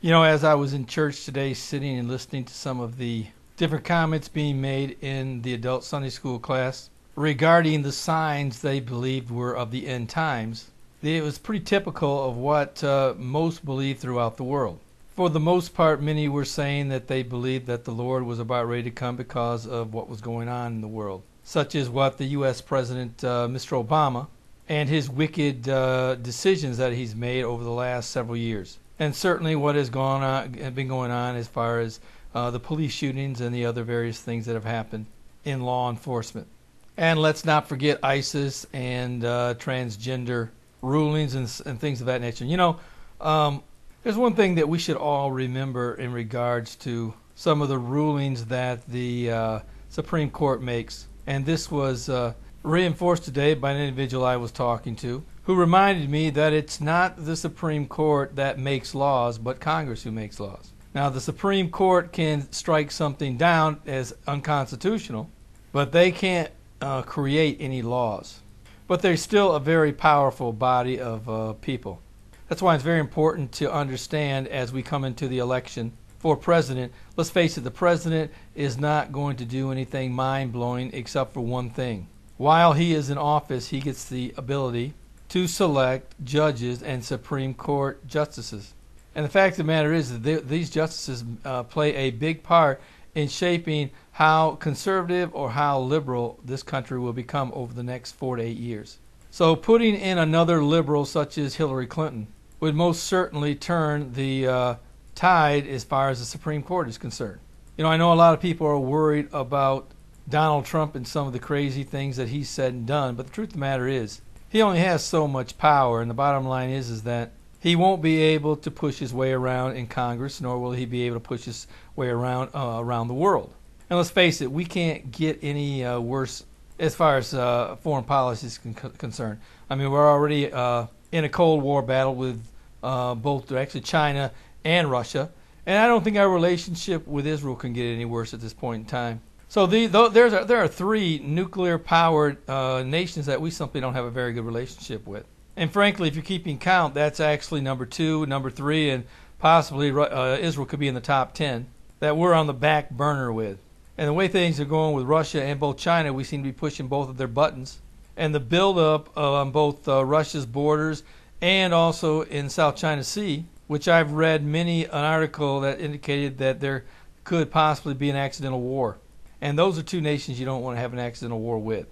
You know, as I was in church today, sitting and listening to some of the different comments being made in the adult Sunday school class regarding the signs they believed were of the end times, it was pretty typical of what uh, most believe throughout the world. For the most part, many were saying that they believed that the Lord was about ready to come because of what was going on in the world, such as what the U.S. President, uh, Mr. Obama, and his wicked uh, decisions that he's made over the last several years and certainly what has gone on, been going on as far as uh, the police shootings and the other various things that have happened in law enforcement. And let's not forget ISIS and uh, transgender rulings and, and, things of that nature. You know, um, there's one thing that we should all remember in regards to some of the rulings that the uh, Supreme Court makes, and this was uh, reinforced today by an individual I was talking to who reminded me that it's not the Supreme Court that makes laws, but Congress who makes laws. Now, the Supreme Court can strike something down as unconstitutional, but they can't uh, create any laws. But they're still a very powerful body of uh, people. That's why it's very important to understand as we come into the election for president. Let's face it, the president is not going to do anything mind blowing except for one thing. While he is in office, he gets the ability to select judges and Supreme Court justices. And the fact of the matter is that these justices uh, play a big part in shaping how conservative or how liberal this country will become over the next four to eight years. So, putting in another liberal such as Hillary Clinton would most certainly turn the uh, tide as far as the Supreme Court is concerned. You know, I know a lot of people are worried about Donald Trump and some of the crazy things that he's said and done, but the truth of the matter is, he only has so much power, and the bottom line is is that he won't be able to push his way around in Congress, nor will he be able to push his way around uh, around the world. And let's face it, we can't get any uh, worse as far as uh, foreign policy is con- concerned. I mean, we're already uh, in a Cold War battle with uh, both actually China and Russia, and I don't think our relationship with Israel can get any worse at this point in time. So the, there's a, there are three nuclear-powered uh, nations that we simply don't have a very good relationship with. And frankly, if you're keeping count, that's actually number two, number three, and possibly uh, Israel could be in the top ten that we're on the back burner with. And the way things are going with Russia and both China, we seem to be pushing both of their buttons. And the buildup on both uh, Russia's borders and also in South China Sea, which I've read many an article that indicated that there could possibly be an accidental war. And those are two nations you don't want to have an accidental war with.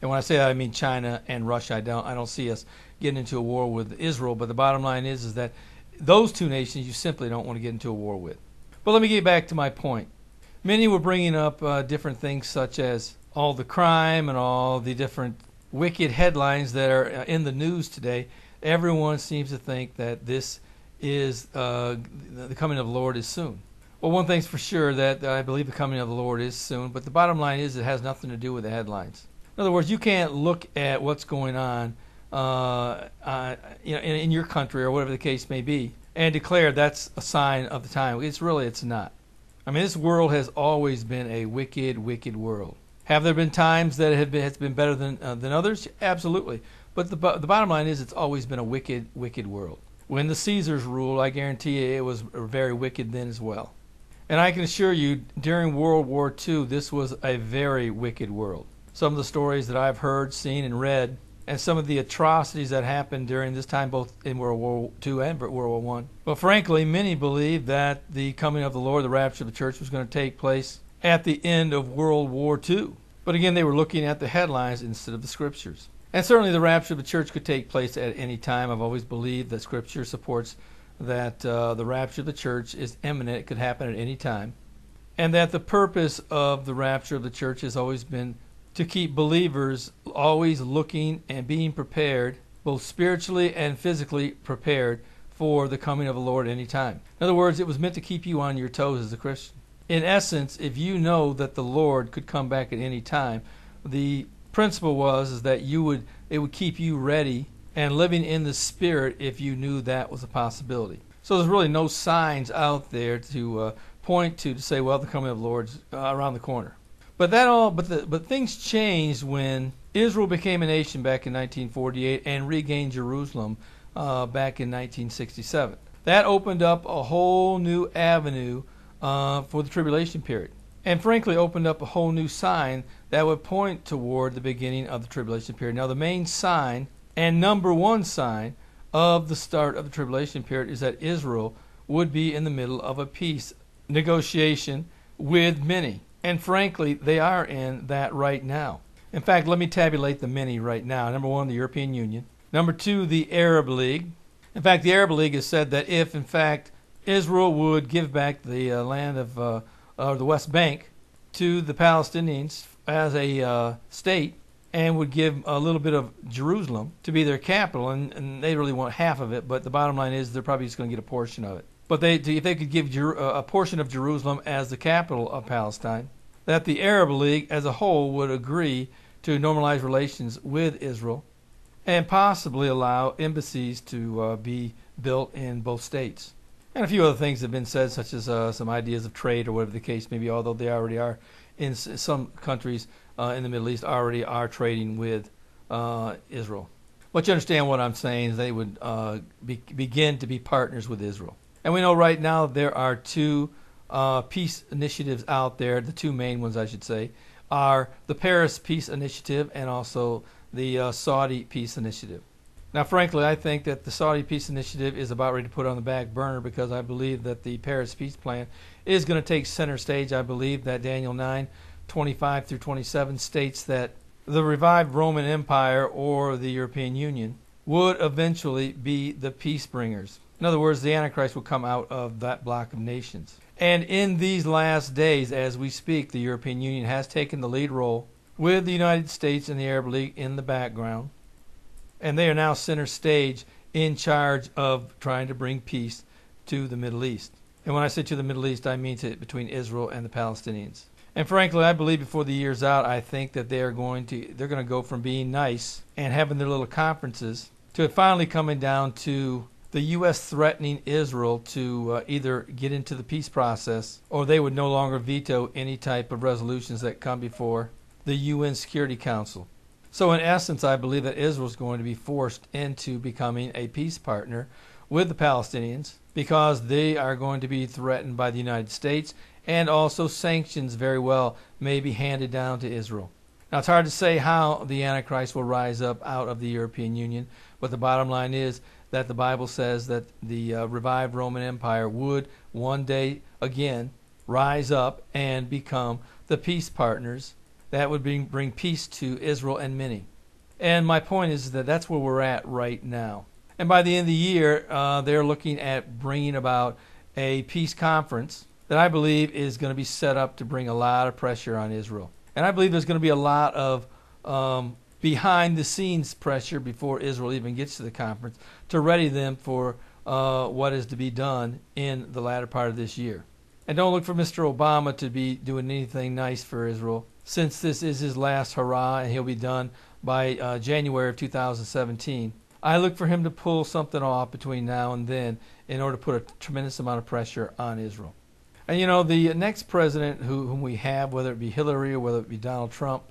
And when I say that, I mean China and Russia. I don't, I don't see us getting into a war with Israel. But the bottom line is, is that those two nations you simply don't want to get into a war with. But let me get back to my point. Many were bringing up uh, different things such as all the crime and all the different wicked headlines that are uh, in the news today. Everyone seems to think that this is uh, the coming of the Lord is soon. Well, one thing's for sure that I believe the coming of the Lord is soon, but the bottom line is it has nothing to do with the headlines. In other words, you can't look at what's going on, uh, uh, you know, in, in, your country or whatever the case may be, and declare that's a sign of the time. It's really it's not. I mean, this world has always been a wicked, wicked world. Have there been times that it have been, has been better than uh, than others? Absolutely. But the the bottom line is it's always been a wicked, wicked world. When the Caesars ruled, I guarantee you it was very wicked then as well. And I can assure you, during World War II, this was a very wicked world. Some of the stories that I've heard, seen, and read, and some of the atrocities that happened during this time, both in World War II and World War One. But frankly, many believe that the coming of the Lord, the rapture of the church, was going to take place at the end of World War II. But again, they were looking at the headlines instead of the scriptures. And certainly the rapture of the church could take place at any time. I've always believed that scripture supports that uh, the rapture of the church is imminent, it could happen at any time, and that the purpose of the rapture of the church has always been to keep believers always looking and being prepared, both spiritually and physically prepared for the coming of the Lord at any time. In other words, it was meant to keep you on your toes as a Christian. In essence, if you know that the Lord could come back at any time, the principle was is that you would it would keep you ready and living in the Spirit if you knew that was a possibility. So there's really no signs out there to uh, point to to say, well, the coming of the Lord's uh, around the corner. But that all, but the, but things changed when Israel became a nation back in 1948 and regained Jerusalem uh, back in 1967. that opened up a whole new avenue uh, for the tribulation period. And frankly, opened up a whole new sign that would point toward the beginning of the tribulation period. Now, the main sign and number one sign of the start of the tribulation period is that Israel would be in the middle of a peace negotiation with many. And frankly, they are in that right now. In fact, let me tabulate the many right now. Number one, the European Union. Number two, the Arab League. In fact, the Arab League has said that if, in fact, Israel would give back the uh, land of uh, uh, the West Bank to the Palestinians as a uh, state and would give a little bit of Jerusalem to be their capital, and, and they really want half of it, but the bottom line is they're probably just going to get a portion of it. But they, if they could give Jer- a portion of Jerusalem as the capital of Palestine, that the Arab League as a whole would agree to normalize relations with Israel and possibly allow embassies to uh, be built in both states. And a few other things have been said, such as uh, some ideas of trade or whatever the case may be, although they already are in some countries uh, in the Middle East already are trading with uh, Israel. But you understand what I'm saying is they would uh, be, begin to be partners with Israel. And we know right now there are two uh, peace initiatives out there. The two main ones, I should say, are the Paris Peace Initiative and also the uh, Saudi Peace Initiative. Now, frankly, I think that the Saudi Peace Initiative is about ready to put on the back burner because I believe that the Paris Peace Plan is going to take center stage. I believe that Daniel 9, 25 through 27 states that the revived Roman Empire or the European Union would eventually be the peace bringers. In other words, the Antichrist will come out of that block of nations. And in these last days, as we speak, the European Union has taken the lead role with the United States and the Arab League in the background. And they are now center stage in charge of trying to bring peace to the Middle East. And when I say to the Middle East, I mean to between Israel and the Palestinians. And frankly, I believe before the year's out, I think that they are going to they're going to go from being nice and having their little conferences to it finally coming down to the U.S. threatening Israel to uh, either get into the peace process or they would no longer veto any type of resolutions that come before the UN Security Council. So, in essence, I believe that Israel is going to be forced into becoming a peace partner with the Palestinians because they are going to be threatened by the United States and also sanctions very well may be handed down to Israel. Now, it's hard to say how the Antichrist will rise up out of the European Union, but the bottom line is that the Bible says that the uh, revived Roman Empire would one day again rise up and become the peace partners that would bring, bring peace to Israel and many. And my point is that that's where we're at right now. And by the end of the year, uh, they're looking at bringing about a peace conference that I believe is going to be set up to bring a lot of pressure on Israel. And I believe there's going to be a lot of um, behind the scenes pressure before Israel even gets to the conference to ready them for uh, what is to be done in the latter part of this year. And don't look for Mr. Obama to be doing anything nice for Israel, since this is his last hurrah and he'll be done by uh, January of 2017. I look for him to pull something off between now and then in order to put a tremendous amount of pressure on Israel. And you know, the next president who, whom we have, whether it be Hillary or whether it be Donald Trump,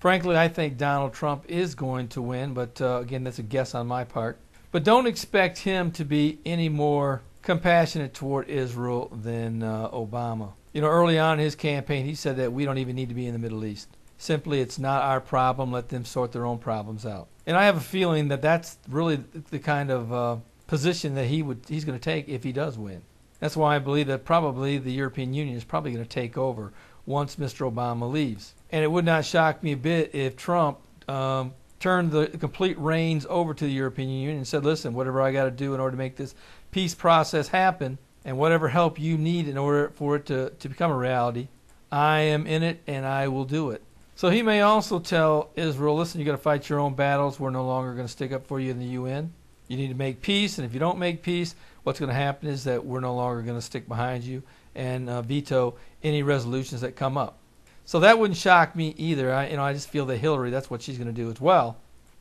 frankly, I think Donald Trump is going to win, but uh, again, that's a guess on my part. But don't expect him to be any more compassionate toward Israel than uh, Obama. You know, early on in his campaign, he said that we don't even need to be in the Middle East. Simply, it's not our problem. Let them sort their own problems out. And I have a feeling that that's really the kind of uh, position that he would he's going to take if he does win. That's why I believe that probably the European Union is probably going to take over once Mr. Obama leaves. And it would not shock me a bit if Trump um, turned the complete reins over to the European Union and said, listen, whatever I got to do in order to make this peace process happen, and whatever help you need in order for it to, to become a reality, I am in it and I will do it. So he may also tell Israel, listen, you got to fight your own battles. We're no longer going to stick up for you in the UN. You need to make peace, and if you don't make peace, what's going to happen is that we're no longer going to stick behind you and uh, veto any resolutions that come up. So that wouldn't shock me either. I, you know, I just feel that Hillary, that's what she's going to do as well.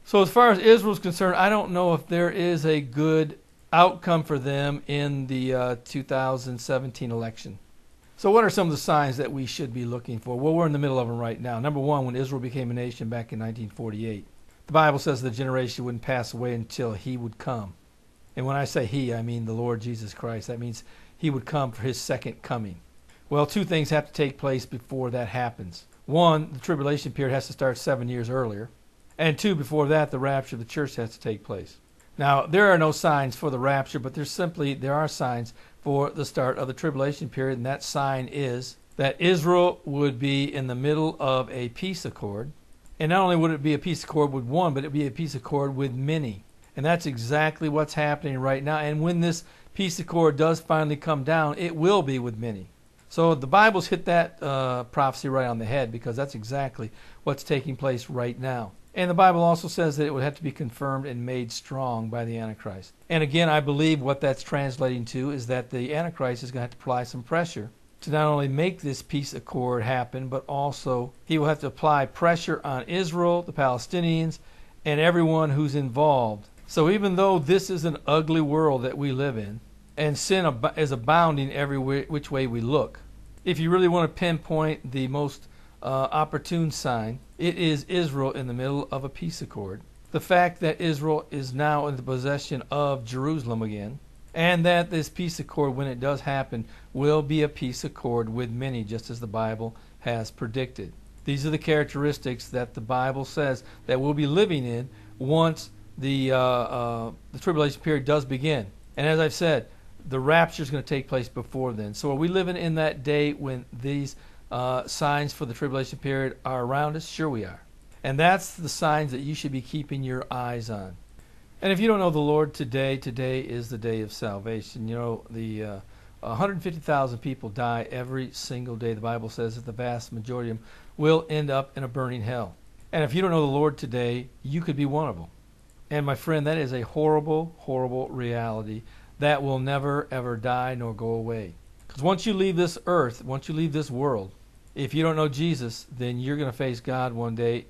So as far as Israel's concerned, I don't know if there is a good outcome for them in the uh, 2017 election. So what are some of the signs that we should be looking for? Well, we're in the middle of them right now. Number one, when Israel became a nation back in 1948, the Bible says the generation wouldn't pass away until he would come. And when I say he, I mean the Lord Jesus Christ. That means he would come for his second coming. Well, two things have to take place before that happens. One, the tribulation period has to start seven years earlier. And two, before that, the rapture of the church has to take place. Now, there are no signs for the rapture, but there's simply there are signs for the start of the tribulation period, and that sign is that Israel would be in the middle of a peace accord. And not only would it be a peace accord with one, but it would be a peace accord with many. And that's exactly what's happening right now. And when this peace accord does finally come down, it will be with many. So the Bible's hit that uh, prophecy right on the head because that's exactly what's taking place right now. And the Bible also says that it would have to be confirmed and made strong by the Antichrist. And again, I believe what that's translating to is that the Antichrist is going to have to apply some pressure to not only make this peace accord happen, but also he will have to apply pressure on Israel, the Palestinians, and everyone who's involved. So even though this is an ugly world that we live in, and sin ab- is abounding every which way we look, if you really want to pinpoint the most uh, opportune sign, it is Israel in the middle of a peace accord. The fact that Israel is now in the possession of Jerusalem again, and that this peace accord, when it does happen, will be a peace accord with many, just as the Bible has predicted. These are the characteristics that the Bible says that we'll be living in once the, uh, uh, the tribulation period does begin. And as I've said, the rapture is going to take place before then. So are we living in that day when these uh, signs for the tribulation period are around us? Sure, we are. And that's the signs that you should be keeping your eyes on. And if you don't know the Lord today, today is the day of salvation. You know, the uh, 150,000 people die every single day. The Bible says that the vast majority of them will end up in a burning hell. And if you don't know the Lord today, you could be one of them. And my friend, that is a horrible, horrible reality that will never, ever die nor go away. Because once you leave this earth, once you leave this world, if you don't know Jesus, then you're going to face God one day,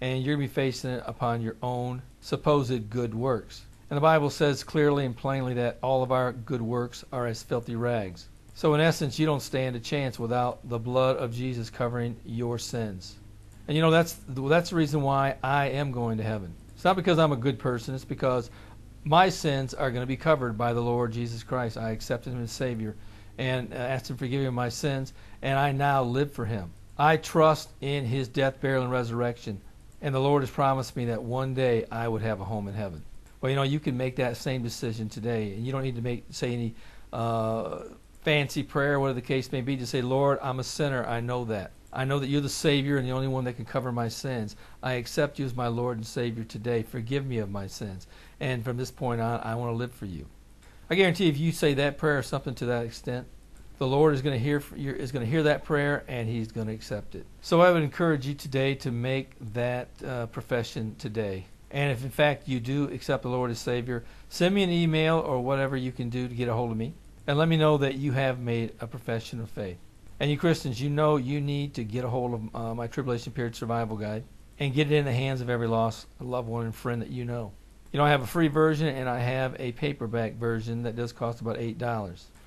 and you're going to be facing it upon your own supposed good works. And the Bible says clearly and plainly that all of our good works are as filthy rags. So, in essence, you don't stand a chance without the blood of Jesus covering your sins. And you know, that's, that's the reason why I am going to heaven. It's not because I'm a good person, it's because my sins are going to be covered by the Lord Jesus Christ. I accepted him as Savior and asked him to forgive me my sins, and I now live for him. I trust in his death, burial, and resurrection. And the Lord has promised me that one day I would have a home in heaven. Well, you know, you can make that same decision today, and you don't need to make say any uh, fancy prayer, whatever the case may be. Just say, Lord, I'm a sinner. I know that. I know that you're the Savior and the only one that can cover my sins. I accept you as my Lord and Savior today. Forgive me of my sins. And from this point on, I want to live for you. I guarantee if you say that prayer or something to that extent, the Lord is going to hear is going to hear that prayer and He's going to accept it. So I would encourage you today to make that uh, profession today. And if in fact you do accept the Lord as Savior, send me an email or whatever you can do to get a hold of me, and let me know that you have made a profession of faith. And you Christians, you know you need to get a hold of uh, my Tribulation Period Survival Guide and get it in the hands of every lost loved one and friend that you know. You know, I have a free version and I have a paperback version that does cost about $8.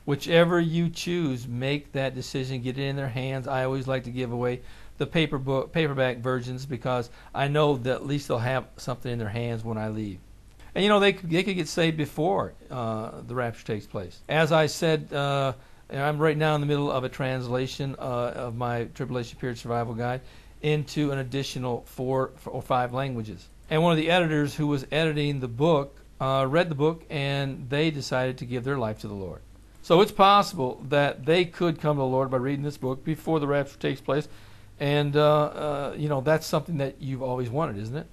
Whichever you choose, make that decision, get it in their hands. I always like to give away the paper book, paperback versions because I know that at least they'll have something in their hands when I leave. And you know, they, they could get saved before uh, the rapture takes place. As I said, uh, I'm right now in the middle of a translation uh, of my Tribulation Period Survival Guide into an additional four or five languages. And one of the editors who was editing the book uh, read the book and they decided to give their life to the Lord. So it's possible that they could come to the Lord by reading this book before the rapture takes place. And, uh, uh, you know, that's something that you've always wanted, isn't it?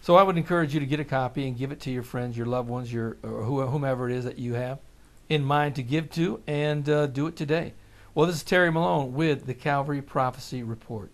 So I would encourage you to get a copy and give it to your friends, your loved ones, your or whomever it is that you have in mind to give to, and uh, do it today. Well, this is Terry Malone with the Calvary Prophecy Report.